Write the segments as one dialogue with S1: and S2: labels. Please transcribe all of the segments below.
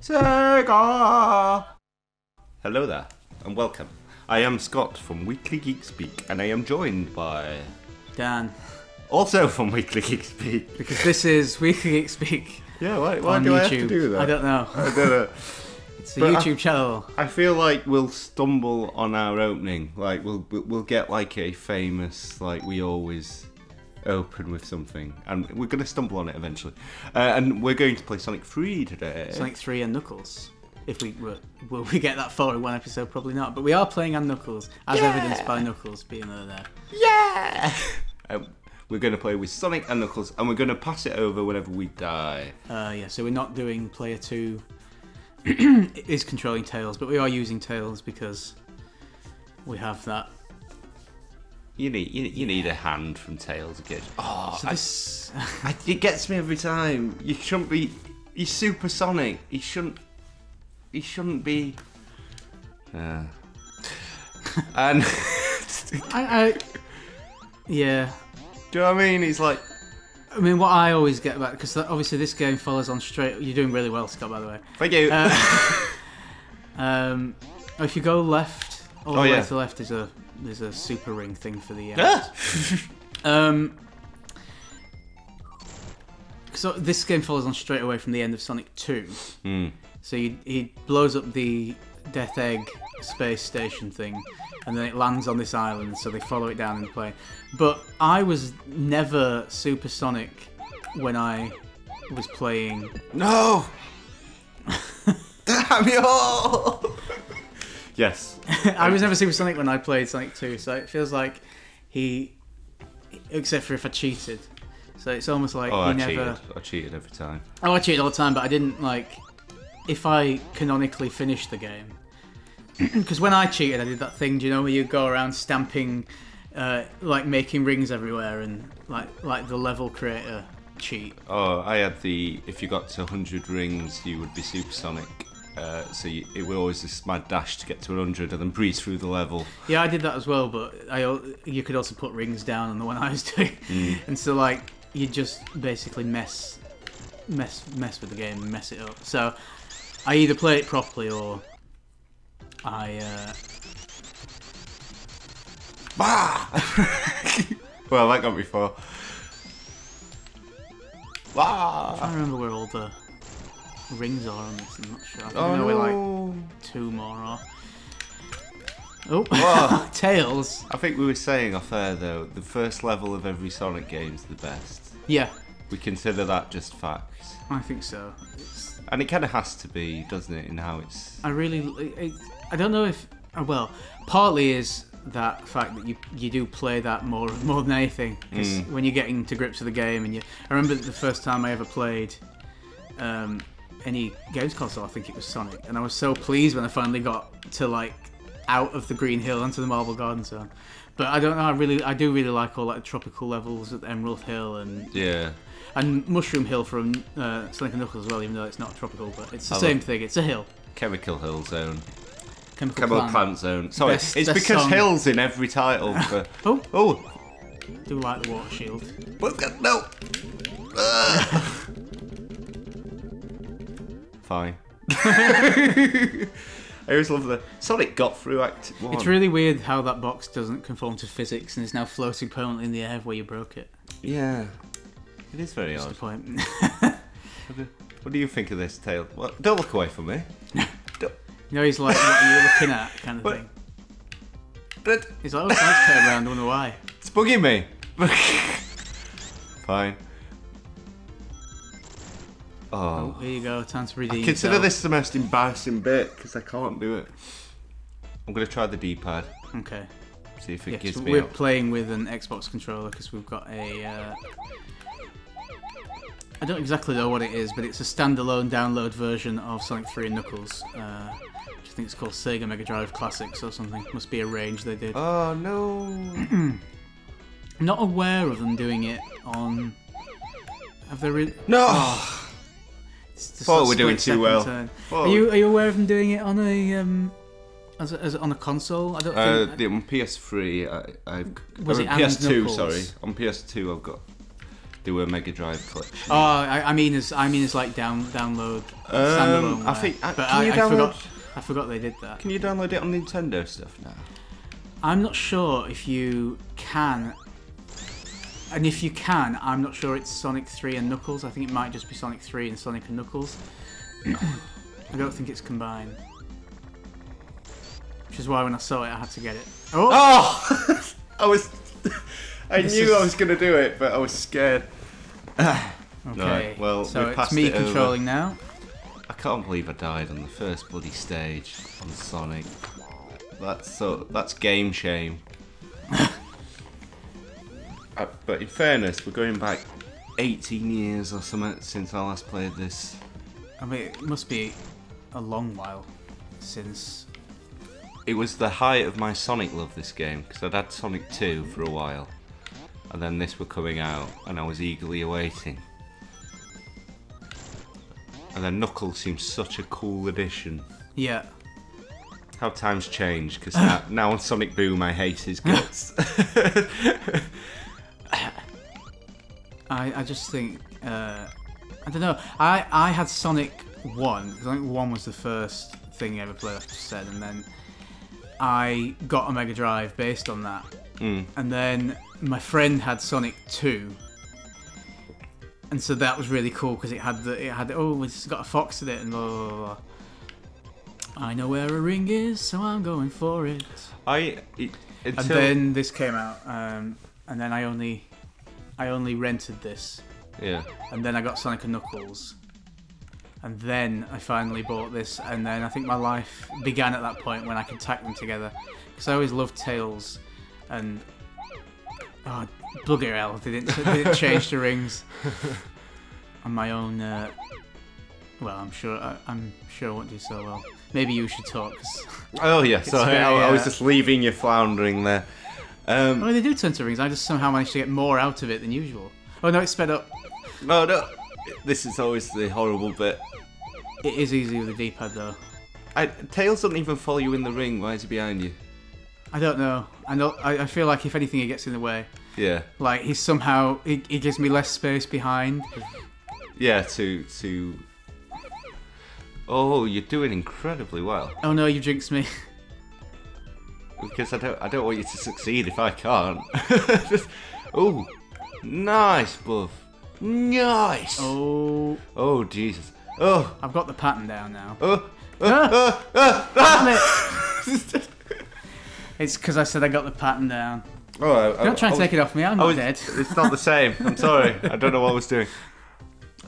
S1: Sega! Hello there, and welcome. I am Scott from Weekly Geek Speak, and I am joined by.
S2: Dan,
S1: Also from Weekly Geek Speak.
S2: because this is Weekly Geek Speak
S1: Yeah, why, why
S2: on
S1: do
S2: YouTube.
S1: I have to do that?
S2: I don't know.
S1: I don't know.
S2: It's a
S1: But I-
S2: YouTube channel.
S1: I feel like we'll stumble on our opening. Like we'll we'll- we'll get like a famous like we always open with something, and we're going to stumble on it eventually. Uh, and we're going to play Sonic Three today.
S2: Sonic 3 and Knuckles. If we were, will we get that far in one episode? Probably not. But we are playing on Knuckles, as evidenced by Knuckles being over there.
S1: Yeah. Um, we're going to play with Sonic and Knuckles, and we're going to pass it over whenever we die.
S2: Uh, yeah, so we're not doing player two. is controlling Tails, but we are using Tails because we have that.
S1: You need you, you need a hand from Tails again. Oh,
S2: So
S1: I-
S2: this,
S1: I, it gets me every time. You shouldn't be. He's supersonic. He shouldn't. He shouldn't be. Uh, and
S2: I, I, yeah.
S1: do you know what I mean? He's like,
S2: I mean, what I always get about because obviously this game follows on straight. You're doing really well, Scott. By the way.
S1: thank you.
S2: Uh, um, if you go left, all the
S1: Oh,
S2: way
S1: yeah.
S2: to the left is a there's a super ring thing for the.
S1: Ah!
S2: um, so this game follows on straight away from the end of Sonic Two.
S1: Hmm.
S2: So he, he blows up the Death Egg space station thing, and then it lands on this island. So they follow it down in the plane. But I was never Super Sonic when I was playing
S1: No. Damn you all. Yes.
S2: I was never Super Sonic when I played Sonic 2, so it feels like he, except for if I cheated. So it's almost like
S1: Oh,
S2: he
S1: I
S2: never.
S1: cheated. I cheated every time.
S2: Oh, I cheated all the time, but I didn't like. If I canonically finished the game, because when I cheated, I did that thing. Do you know where you go around stamping, uh, like making rings everywhere, and like like the level creator cheat.
S1: Oh, I had the. If you got to 100 rings, you would be supersonic. Uh, so you, it was always this mad dash to get to 100 and then breeze through the level.
S2: Yeah, I did that as well, but I you could also put rings down on the one I was doing, and so like you just basically mess mess mess with the game and mess it up. So I either play it properly or I uh,
S1: Bah! well, that got me far.
S2: Wow.
S1: I
S2: can't remember where all the rings are on this. I'm not sure. I think
S1: Oh
S2: where like two more are. Oh, tails!
S1: I think we were saying off air though, the first level of every Sonic game is the best.
S2: Yeah,
S1: We consider that just facts.
S2: I think so. It's,
S1: And it kind of has to be, doesn't it, in how it's.
S2: I really, it, I don't know if, uh, well, partly is that fact that you you do play that more more than anything because when you're getting to grips with the game and you, I remember the first time I ever played um, any games console, I think it was Sonic, and I was so pleased when I finally got to like out of the Green Hill onto the Marble Garden Zone. But I don't know. I really, I do really like all like the tropical levels at Emerald Hill and
S1: Yeah.
S2: and Mushroom Hill from uh, Sonic and Knuckles as well, even though it's not tropical, but it's the
S1: I
S2: same thing. It's a hill.
S1: Chemical Hill Zone.
S2: Chemical,
S1: Chemical
S2: plant.
S1: Plant Zone. Sorry,
S2: Best-
S1: it's
S2: best
S1: because
S2: song.
S1: Hill's in every title. For...
S2: Oh,
S1: oh!
S2: do like the water shield.
S1: Look at- No! Ugh. Fine. I always love the Sonic got through Act One.
S2: It's really weird how that box doesn't conform to physics and is now floating permanently in the air where you broke it.
S1: yeah. It is very
S2: That's
S1: odd.
S2: point.
S1: What do, what do you think of this tale? Well, don't look away from me. Don't-
S2: you he's like, what are you looking at? kind of
S1: What?
S2: thing.
S1: but
S2: He's like, oh, it's nice to turn around, I wonder why.
S1: it's bugging me. Fine.
S2: Oh,
S1: Oh.
S2: here you go, time to redeem
S1: Consider
S2: yourself.
S1: this the most embarrassing bit because I can't do it. I'm gonna try the D-pad.
S2: Okay.
S1: See if it
S2: Yeah,
S1: gives me.
S2: we're
S1: up.
S2: playing with an Xbox controller because we've got a. Uh, I don't exactly know what it is, but it's a standalone download version of Sonic 3 and Knuckles. Uh, which I think it's called Sega Mega Drive Classics or something. Must be a range they did.
S1: Oh no!
S2: I'm not aware of them doing it on. Have they really?
S1: No!
S2: Just
S1: Thought we were doing too well.
S2: turn. Are you are you aware of them doing it on a um, as, a, as a- on a console? I don't
S1: Uh,
S2: think.
S1: the, on PS3, I, I've
S2: Was
S1: uh,
S2: it
S1: PS2.
S2: Knuckles?
S1: Sorry, on PS2, I've got do a Mega Drive collection.
S2: Oh, I, I mean, as I mean, as like down download
S1: Um. I
S2: uh,
S1: think- uh,
S2: but
S1: can
S2: I,
S1: you
S2: I
S1: download-
S2: forgot. I forgot they did that.
S1: Can you download it on Nintendo stuff now?
S2: I'm not sure if you can. And if you can, I'm not sure it's Sonic 3 and Knuckles. I think it might just be Sonic 3 and Sonic and Knuckles. I don't think it's combined. Which is why when I saw it, I had to get it. Oh!
S1: Oh, I was. I
S2: This
S1: knew
S2: is-
S1: I was going to do it, but I was scared.
S2: Okay.
S1: Right, well,
S2: so it's me
S1: it over.
S2: controlling now.
S1: I can't believe I died on the first bloody stage on Sonic. That's so. That's game shame. Uh, but in fairness, we're going back 18 years or something since I last played this.
S2: I mean, it must be a long while since.
S1: It was the height of my Sonic love. This game because I'd had Sonic 2 for a while, and then this were coming out, and I was eagerly awaiting. And then Knuckles seems such a cool addition.
S2: Yeah.
S1: How times change, because now, now on Sonic Boom I hate his guts.
S2: I, I just think uh, I don't know. I, I had Sonic One. Sonic One was the first thing I ever played. I just said, and then I got a Mega Drive based on that.
S1: Mm.
S2: And then my friend had Sonic Two, and so that was really cool because it had the it had oh it's got a fox in it and blah blah blah. blah. I know where a ring is, so I'm going for it.
S1: I it,
S2: And then this came out, um, and then I only I only rented this
S1: yeah,
S2: and then I got Sonic and Knuckles, and then I finally bought this, and then I think my life began at that point when I could tack them together, because I always loved Tails, and oh bugger hell, they didn't they didn't change the rings on my own. Uh, well, I'm sure I, I'm sure I won't do so well. Maybe you should talk. 'cause-
S1: oh yeah. Sorry,
S2: very,
S1: I, I was
S2: uh,
S1: just leaving you floundering there. Um,
S2: oh, they do turn to rings. I just somehow managed to get more out of it than usual. Oh no, it's sped up.
S1: no, no. This is always the horrible bit.
S2: It is easy with the D-pad though.
S1: I, Tails doesn't even follow you in the ring. Why is he behind you?
S2: I don't know. I know. I, I feel like if anything, he gets in the way.
S1: Yeah,
S2: Like he somehow he, he gives me less space behind.
S1: yeah. To to. Oh, you're doing incredibly well.
S2: Oh no, you jinxed me.
S1: Because I don't, I don't want you to succeed if I can't. Just, oh, nice, buff. Nice. Oh,
S2: Oh,
S1: Jesus. Oh,
S2: I've got the pattern down now.
S1: oh, oh, oh,
S2: Damn it! It's because I said I got the pattern down.
S1: oh, I,
S2: Don't try and
S1: I
S2: take it off me. I'm
S1: I
S2: not
S1: was-
S2: dead.
S1: It's not the same. I'm sorry. I don't know what I was doing.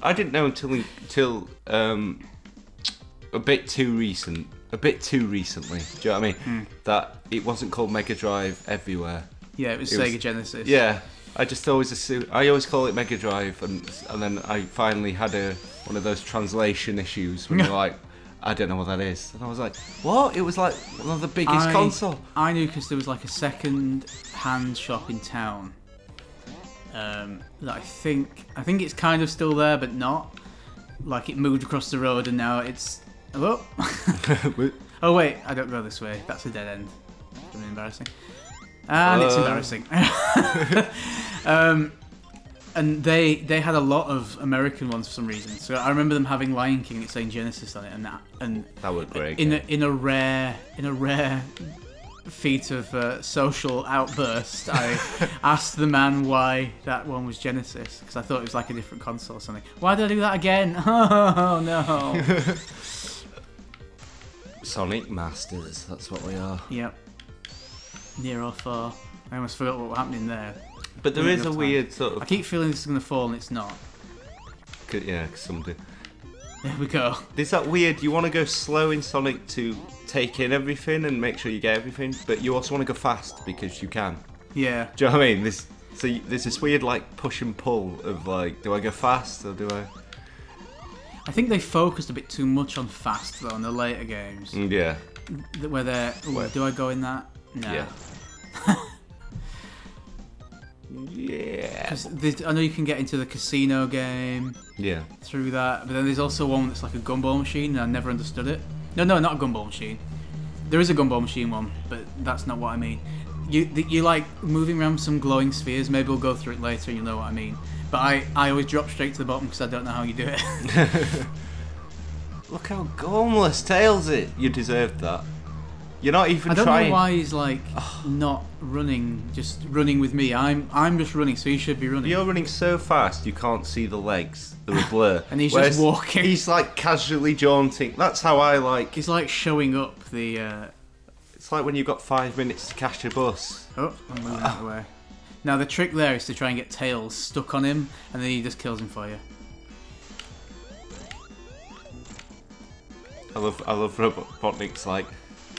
S1: I didn't know until until um, a bit too recent. A bit too recently. Do you know what I mean?
S2: Hmm.
S1: That it wasn't called Mega Drive everywhere.
S2: Yeah, it was
S1: It was-
S2: Sega Genesis.
S1: Yeah, I just always assume. I always call it Mega Drive, and and then I finally had a one of those translation issues when you're like, I don't know what that is, and I was like, what? It was like one of the biggest
S2: I,
S1: console.
S2: I knew because there was like a second-hand shop in town. Um, that I think I think it's kind of still there, but not. Like it moved across the road, and now it's. Hello. oh wait, I don't go this way. That's a dead end. Really embarrassing. And it's
S1: Uh.
S2: embarrassing. um, and they they had a lot of American ones for some reason. So I remember them having Lion King. It's saying Genesis on it, and that and
S1: that was great.
S2: in a, in a rare in a rare feat of uh, social outburst, I asked the man why that one was Genesis because I thought it was like a different console or something. Why did I do that again? Oh no!
S1: Sonic Masters. That's what we are.
S2: yep. Near or far. I almost forgot what was happening there.
S1: But there is a
S2: that's
S1: weird sort of...
S2: I keep feeling this is gonna fall and it's not.
S1: c- yeah, something.
S2: There we go.
S1: There's that weird. You want to go slow in Sonic to take in everything and make sure you get everything, but you also want to go fast because you can.
S2: Yeah.
S1: Do you know what I mean? This so you, there's this weird like push and pull of like, do I go fast or do I?
S2: I think they focused a bit too much on fast though in the later games.
S1: Mm, Yeah,
S2: Where they're,
S1: Where-
S2: do I go in that? No.
S1: yeah. yeah,
S2: I know you can get into the casino game
S1: yeah.
S2: through that, but then there's also one that's like a gumball machine, and I never understood it. No, no, not a gumball machine. There is a gumball machine one, but that's not what I mean. You, you like moving around some glowing spheres. Maybe we'll go through it later, and you'll know what I mean. But I, I always drop straight to the bottom because I don't know how you do it.
S1: Look how gormless Tails it. You deserved that. You're not even
S2: I don't
S1: trying.
S2: know why he's like not running, just running with me. I'm I'm just running, so he should be running.
S1: You're running so fast you can't see the legs. They're a blur.
S2: And he's
S1: Whereas
S2: just walking.
S1: He's like casually jaunting. That's how I like.
S2: He's like showing up the. Uh...
S1: It's like when you've got five minutes to catch a bus.
S2: Oh, I'm moving out of the way. Now the trick there is to try and get Tails stuck on him, and then he just kills him for you.
S1: I love I love Robotnik's like,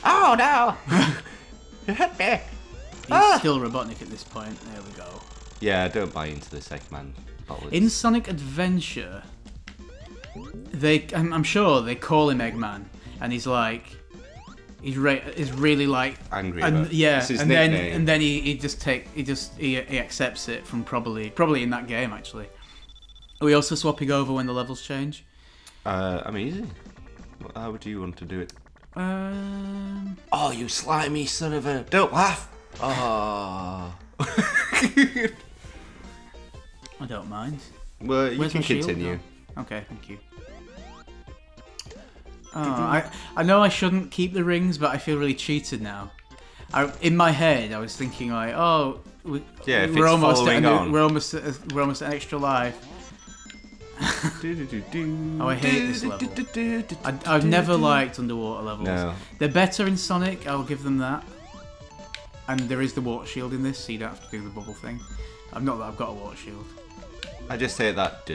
S1: oh no, you hit me.
S2: He's
S1: Ah!
S2: still Robotnik at this point. There we go.
S1: Yeah, I don't buy into this Eggman. bollocks.
S2: In Sonic Adventure, they I'm, I'm sure they call him Eggman, and he's like, he's re- is really like
S1: Angry
S2: and,
S1: about
S2: yeah,
S1: It's his
S2: and then and then he, he just take he just he, he accepts it from probably probably in that game actually. Are we also swapping over when the levels change?
S1: Uh, I'm easy. How would you want to do it?
S2: Um,
S1: Oh, you slimy son of a! Don't laugh. Oh.
S2: I don't mind.
S1: well, you
S2: Where's
S1: can
S2: my shield
S1: continue.
S2: Okay, thank you. Oh, I I know I shouldn't keep the rings, but I feel really cheated now. I, in my head, I was thinking like, oh, we,
S1: yeah,
S2: we're almost
S1: following
S2: at,
S1: on.
S2: we're almost at, we're almost at extra life.
S1: Oh,
S2: I hate this level. I, I've never liked underwater levels.
S1: No.
S2: They're better in Sonic. I'll give them that. And there is the water shield in this, so you don't have to do the bubble thing. I'm not that I've got a water shield.
S1: I just say that.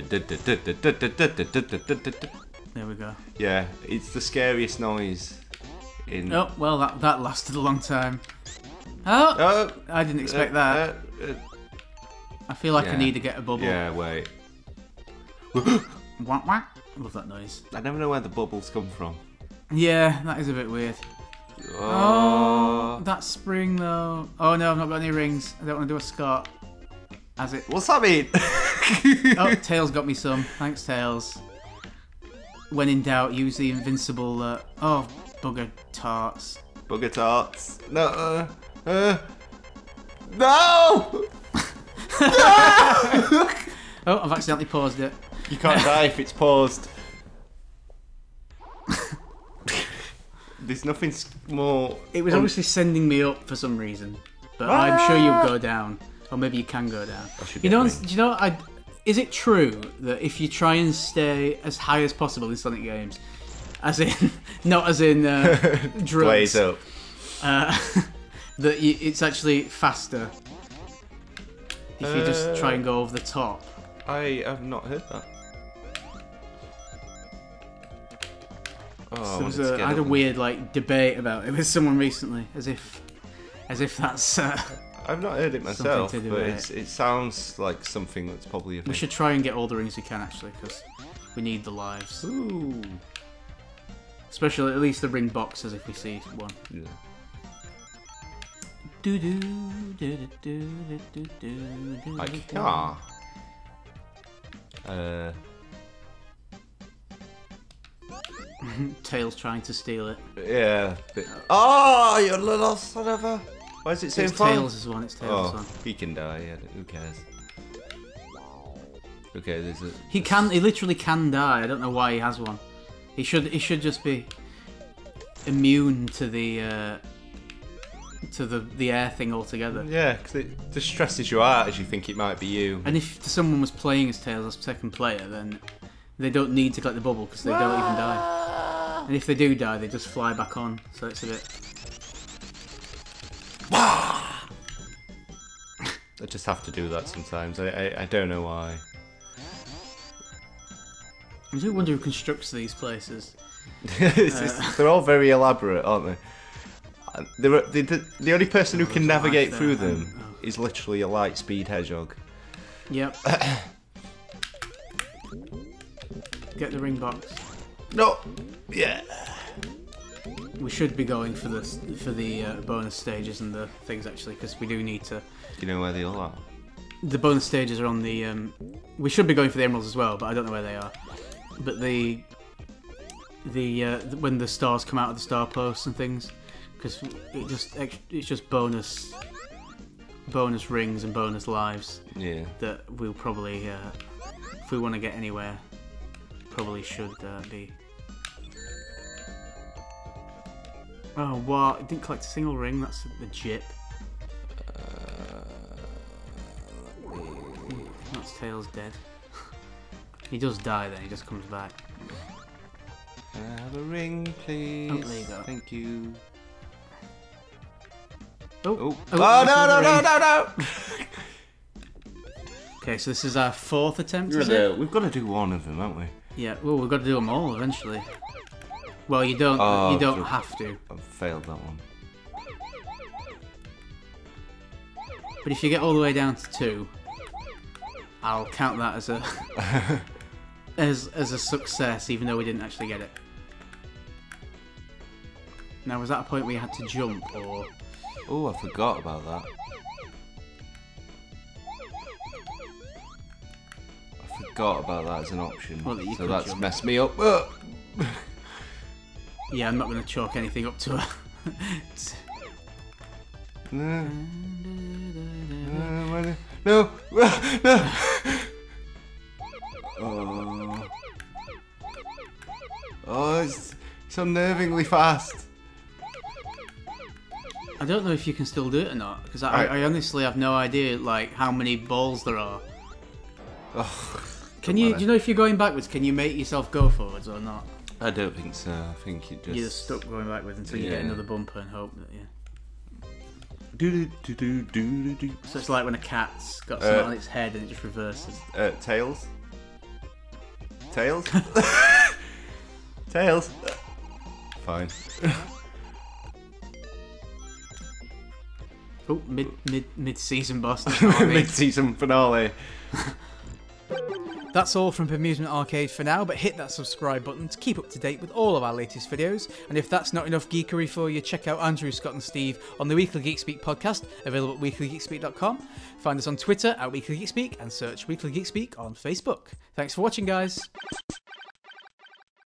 S2: There we go.
S1: Yeah, it's the scariest noise in.
S2: Oh well, that that lasted a long time. Oh,
S1: Oh,
S2: I didn't expect that.
S1: uh, uh,
S2: I feel like I need to get a bubble.
S1: yeah, wait.
S2: Whack, whack. I love that noise.
S1: I never know where the bubbles come from.
S2: Yeah, that is a bit weird. Oh,
S1: Oh.
S2: that spring though. Oh no, I've not got any rings. I don't want to do a Scott. As it?
S1: What's that mean?
S2: Oh, Tails got me some. Thanks, Tails. When in doubt, use the invincible. Uh... Oh, bugger tarts.
S1: Bugger tarts. No. Uh, uh, no!
S2: Oh, I've accidentally paused it.
S1: You can't die if it's paused. There's nothing s- more.
S2: It was obviously sending me up for some reason, but I'm sure you'll go down, or maybe you can go down.
S1: should
S2: You know, do you know? I, is it true that if you try and stay as high as possible in Sonic games, as in not as in uh, drugs,
S1: blaze up.
S2: uh, that you, it's actually faster if you just try and go over the top?
S1: I have not heard that. Oh, I
S2: was
S1: to
S2: a, I had a weird like debate about it with someone recently, as if, as if that's. Uh,
S1: I've not heard it myself, but it's, it sounds like something that's probably a
S2: we should try and get all the rings we can actually, because we need the lives.
S1: Ooh.
S2: Especially at least the ring boxes if we see one.
S1: Yeah.
S2: Do do do do do do do do.
S1: Like car. Uh,
S2: Tails trying to steal it.
S1: yeah. But, oh, you little son of a. Why is it saying
S2: It's
S1: fun?
S2: Tails' one. It's Tails'
S1: Oh,
S2: one.
S1: he can die. Yeah, who cares? Okay, there's a.
S2: He can. He literally can die. I don't know why he has one. He should. He should just be immune to the uh, to the the air thing altogether.
S1: Yeah, because it just stresses you out as you think it might be you.
S2: And if someone was playing as Tails as second player, then they don't need to collect the bubble because they don't even die. And if they do die, they just fly back on. So it's a bit.
S1: I just have to do that sometimes. I, I, I don't know why.
S2: I do wonder who constructs these places.
S1: Just- they're all very elaborate, aren't they? Uh, They're, the, the, the only person who can navigate through them
S2: oh.
S1: is literally a light speed hedgehog.
S2: Yep. Get the ring box.
S1: No! Yeah!
S2: We should be going for the for the uh, bonus stages and the things actually because we do need to.
S1: You know where they all are?
S2: The bonus stages are on the. Um, we should be going for the emeralds as well, but I don't know where they are. But the the uh, when the stars come out of the star posts and things, because it just it's just bonus bonus rings and bonus lives
S1: Yeah.
S2: that we'll probably, uh, if we want to get anywhere, probably should uh, be. Oh, what? It didn't collect a single ring. That's legit. Uh, that's Tails dead. he does die then. He just comes back.
S1: Can I have a ring, please?
S2: Oh, there you go.
S1: Thank you.
S2: Oh,
S1: Oh,
S2: Oh,
S1: oh,
S2: that's
S1: no, no,
S2: another
S1: no, no,
S2: Okay, so this is our fourth attempt. Is it?
S1: We've got to do one of them, haven't we?
S2: Yeah. Well, we've got to do them all eventually. Well, you don't.
S1: Oh,
S2: you don't have to.
S1: I've failed that one.
S2: But if you get all the way down to two, I'll count that as a as as a success, even though we didn't actually get it. Now, was that a point where you had to jump, or
S1: Oh, I forgot about that. I forgot about that as an option.
S2: Well,
S1: so that's
S2: jump.
S1: messed me up.
S2: Yeah, I'm not going to chalk anything up to a.
S1: No. No. No. no. Oh. Oh, it's, it's unnervingly fast.
S2: I don't know if you can still do it or not, because I,
S1: Right.
S2: I honestly have no idea like how many balls there are.
S1: Oh,
S2: Can you?
S1: matter.
S2: Do you know if you're going backwards? Can you make yourself go forwards or not?
S1: I don't think so. I think it just.
S2: You're just stuck going backwards until you get
S1: Yeah.
S2: another bumper and hope that yeah.
S1: Do do do do do do.
S2: So it's like when a cat's got something
S1: Uh,
S2: on its head and it just reverses.
S1: Uh, tails. Tails. tails. Fine.
S2: Oh, mid mid mid season boss. that's what I mean.
S1: Mid-season finale.
S2: That's all from Bemusement Arcade for now, but hit that subscribe button to keep up to date with all of our latest videos. And if that's not enough geekery for you, check out Andrew, Scott, and Steve on the Weekly Geek Speak podcast, available at weeklygeekspeak.com. Find us on Twitter at Weekly and search Weekly Geek Speak on Facebook. Thanks for watching, guys.